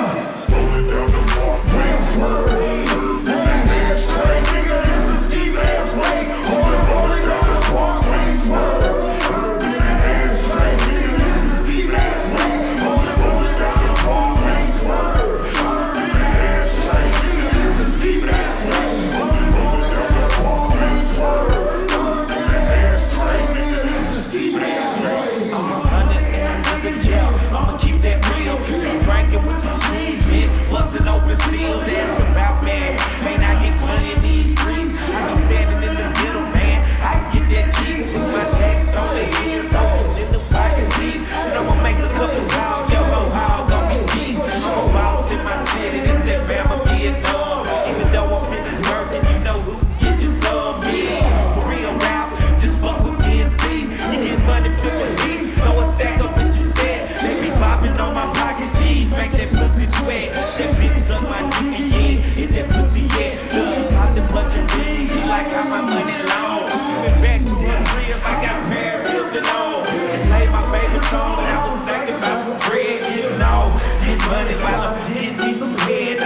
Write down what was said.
Rolling down the walkway, swerve. wasn't open field. bunch of G's. She like how my money long. You Been back to her crib, I got Paris Hilton on. She played my favorite song, and I was thinking about some bread. Getting know. get money while I'm getting me some head.